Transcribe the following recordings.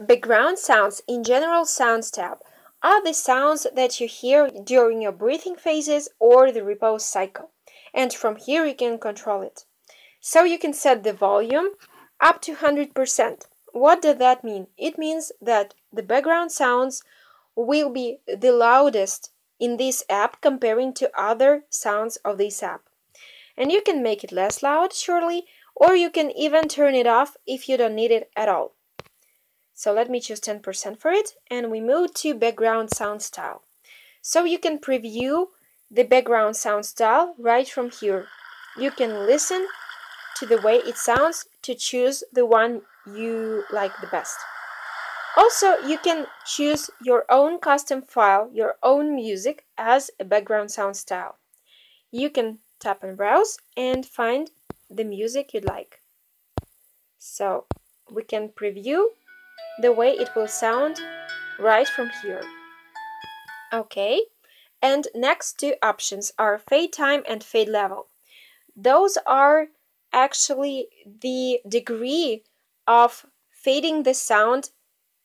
Background sounds in General Sounds tab are the sounds that you hear during your breathing phases or the repose cycle. And from here you can control it. So you can set the volume up to 100%. What does that mean? It means that the background sounds will be the loudest in this app comparing to other sounds of this app. And you can make it less loud, surely, or you can even turn it off if you don't need it at all. So let me choose 10% for it and we move to background sound style. So you can preview the background sound style right from here. You can listen to the way it sounds to choose the one you like the best. Also, you can choose your own custom file, your own music as a background sound style. You can tap and browse and find the music you'd like. So we can preview the way it will sound right from here. Okay, and next two options are fade time and fade level. Those are actually the degree of fading the sound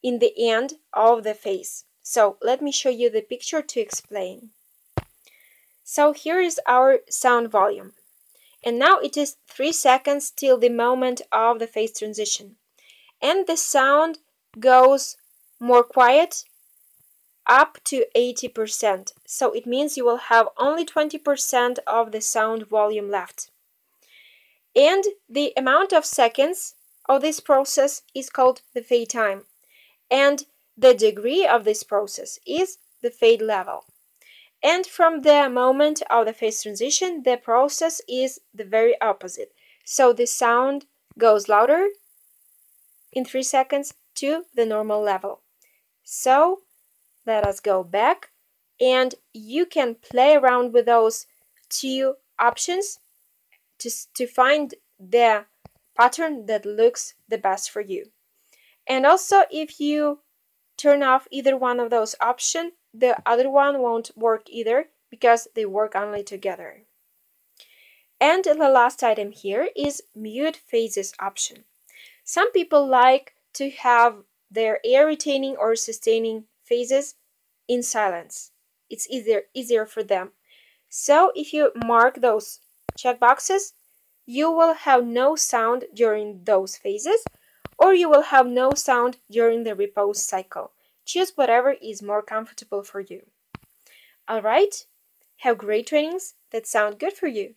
in the end of the phase. So let me show you the picture to explain. So here is our sound volume. And now it is 3 seconds till the moment of the phase transition. And the sound goes more quiet up to 80%. So it means you will have only 20% of the sound volume left. And the amount of seconds of this process is called the fade time. And the degree of this process is the fade level. And from the moment of the phase transition, the process is the very opposite. So the sound goes louder in 3 seconds to the normal level. So let us go back and you can play around with those two options to, to find the pattern that looks the best for you. And also if you turn off either one of those options, the other one won't work either because they work only together. And the last item here is mute phases option. Some people like to have their air retaining or sustaining phases in silence. It's easier, easier for them. So if you mark those checkboxes, you will have no sound during those phases or you will have no sound during the repose cycle. Choose whatever is more comfortable for you. Alright, have great trainings that sound good for you.